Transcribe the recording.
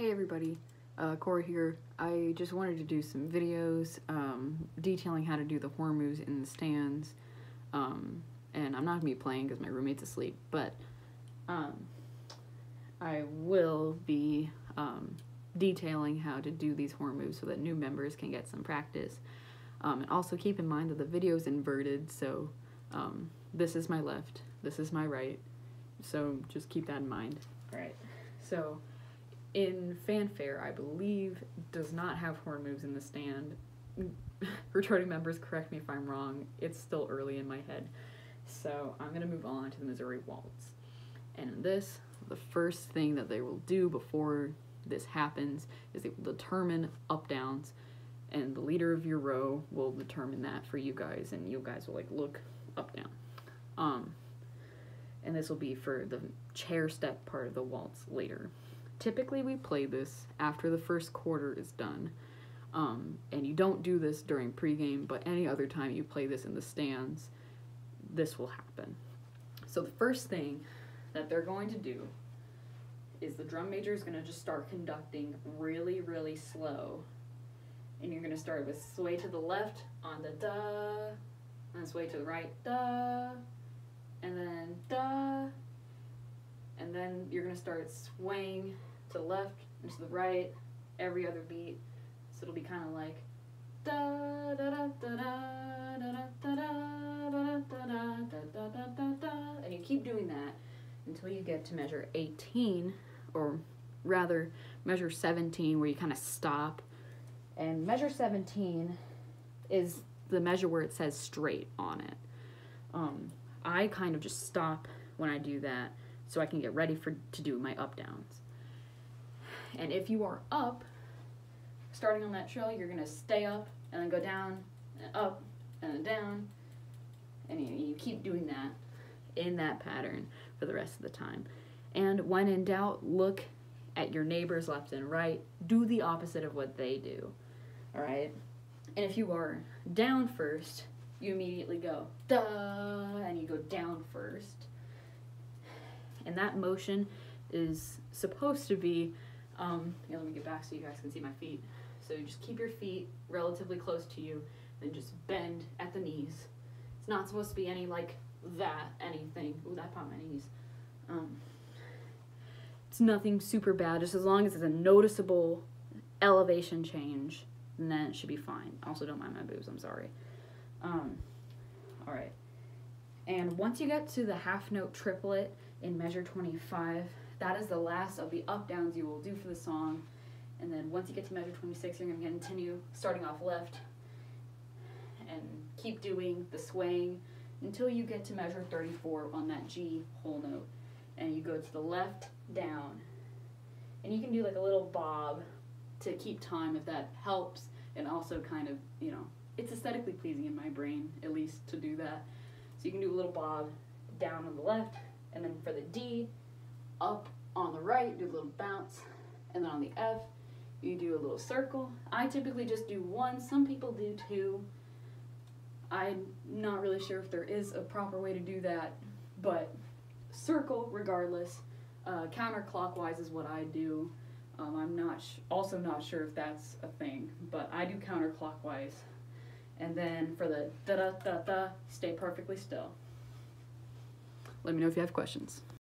Hey everybody, uh, Corey here. I just wanted to do some videos um, detailing how to do the horn moves in the stands. Um, and I'm not going to be playing because my roommate's asleep, but um, I will be um, detailing how to do these horn moves so that new members can get some practice. Um, and also keep in mind that the video is inverted, so um, this is my left, this is my right, so just keep that in mind. Alright, so in fanfare, I believe, does not have horn moves in the stand. Returning members, correct me if I'm wrong. It's still early in my head. So I'm going to move on to the Missouri Waltz. And in this, the first thing that they will do before this happens is they will determine up downs and the leader of your row will determine that for you guys and you guys will like look up down um and this will be for the chair step part of the waltz later Typically, we play this after the first quarter is done. Um, and you don't do this during pregame, but any other time you play this in the stands, this will happen. So the first thing that they're going to do is the drum major is going to just start conducting really, really slow. And you're going to start with sway to the left on the da, and sway to the right, da, and then da, and then you're to start swaying to the left and to the right every other beat. So it'll be kind of like da da da da da da da da da da da da da da and you keep doing that until you get to measure 18 or rather measure 17 where you kind of stop and measure 17 is the measure where it says straight on it um, I kind of just stop when I do that so I can get ready for to do my up downs and if you are up, starting on that trail, you're to stay up and then go down and up and then down. And you, you keep doing that in that pattern for the rest of the time. And when in doubt, look at your neighbors left and right. Do the opposite of what they do. All right? And if you are down first, you immediately go duh, and you go down first. And that motion is supposed to be um, yeah, let me get back so you guys can see my feet. So you just keep your feet relatively close to you, then just bend at the knees. It's not supposed to be any like that, anything. Ooh, that popped my knees. Um, it's nothing super bad, just as long as it's a noticeable elevation change, and then it should be fine. Also, don't mind my boobs, I'm sorry. Um, all right. And once you get to the half note triplet in measure 25, that is the last of the up downs you will do for the song. And then once you get to measure 26, you're going to continue starting off left and keep doing the swaying until you get to measure 34 on that G whole note. And you go to the left, down. And you can do like a little bob to keep time if that helps and also kind of, you know, it's aesthetically pleasing in my brain at least to do that. So you can do a little bob down on the left and then for the D, up on the right, do a little bounce, and then on the F, you do a little circle. I typically just do one, some people do two. I'm not really sure if there is a proper way to do that, but circle regardless. Uh, counterclockwise is what I do. Um, I'm not also not sure if that's a thing, but I do counterclockwise. And then for the da da da da, stay perfectly still. Let me know if you have questions.